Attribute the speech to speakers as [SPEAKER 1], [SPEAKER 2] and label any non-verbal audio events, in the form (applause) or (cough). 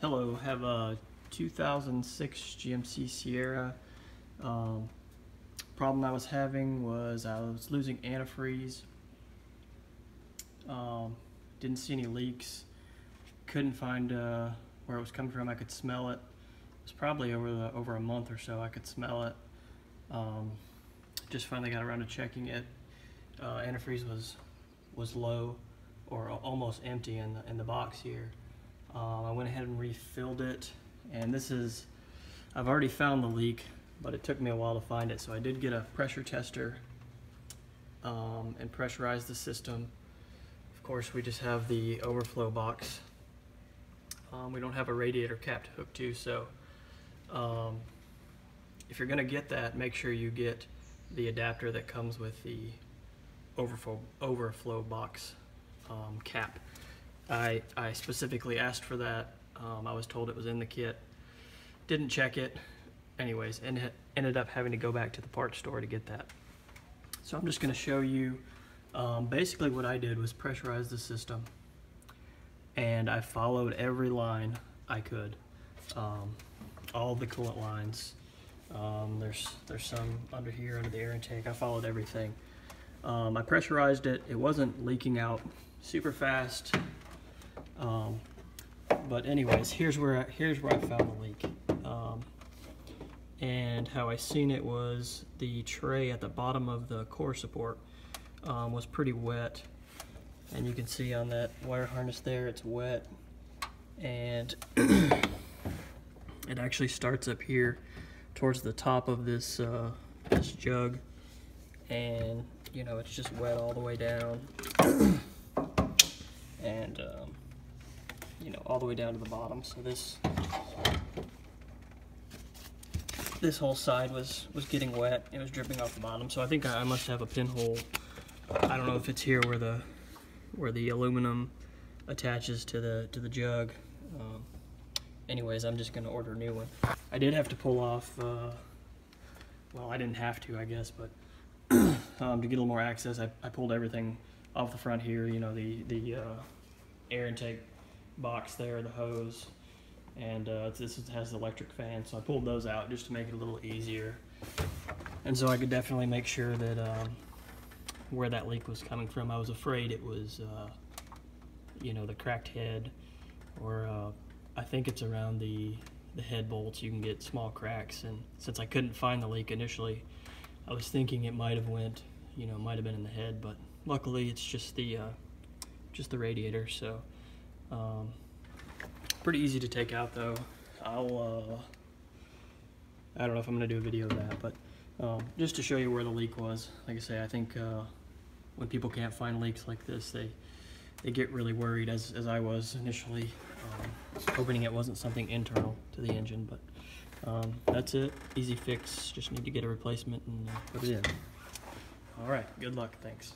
[SPEAKER 1] Hello, have a 2006 GMC Sierra. Um, problem I was having was I was losing antifreeze. Um, didn't see any leaks. Couldn't find uh, where it was coming from. I could smell it. It was probably over the over a month or so. I could smell it. Um, just finally got around to checking it. Uh, antifreeze was was low or almost empty in the, in the box here. Um, Refilled it, and this is, I've already found the leak, but it took me a while to find it. So I did get a pressure tester um, and pressurize the system. Of course, we just have the overflow box. Um, we don't have a radiator cap to hook to, so um, if you're gonna get that, make sure you get the adapter that comes with the overflow overflow box um, cap. I, I specifically asked for that. Um, I was told it was in the kit. Didn't check it. Anyways, and ended up having to go back to the parts store to get that. So I'm just going to show you um, basically what I did was pressurize the system and I followed every line I could. Um, all the coolant lines. Um, there's there's some under here under the air intake. I followed everything. Um, I pressurized it. It wasn't leaking out super fast. But anyways, here's where I, here's where I found the leak. Um, and how I seen it was the tray at the bottom of the core support um, was pretty wet. And you can see on that wire harness there, it's wet. And (clears throat) it actually starts up here towards the top of this, uh, this jug. And, you know, it's just wet all the way down. (clears throat) and, um, you know, all the way down to the bottom. So this this whole side was was getting wet. It was dripping off the bottom. So I think I must have a pinhole. I don't know if it's here where the where the aluminum attaches to the to the jug. Um, anyways, I'm just gonna order a new one. I did have to pull off. Uh, well, I didn't have to, I guess, but (clears throat) um, to get a little more access, I, I pulled everything off the front here. You know, the the uh, air intake box there, the hose, and uh, this has the electric fan. So I pulled those out just to make it a little easier. And so I could definitely make sure that um, where that leak was coming from. I was afraid it was, uh, you know, the cracked head, or uh, I think it's around the the head bolts. You can get small cracks, and since I couldn't find the leak initially, I was thinking it might have went, you know, might have been in the head. But luckily, it's just the uh, just the radiator. So. Um, pretty easy to take out though. I'll, uh, I don't know if I'm gonna do a video of that, but um, just to show you where the leak was. Like I say, I think uh, when people can't find leaks like this, they they get really worried, as, as I was initially, um, hoping it wasn't something internal to the engine. But um, that's it. Easy fix. Just need to get a replacement and uh, put it in. All right. Good luck. Thanks.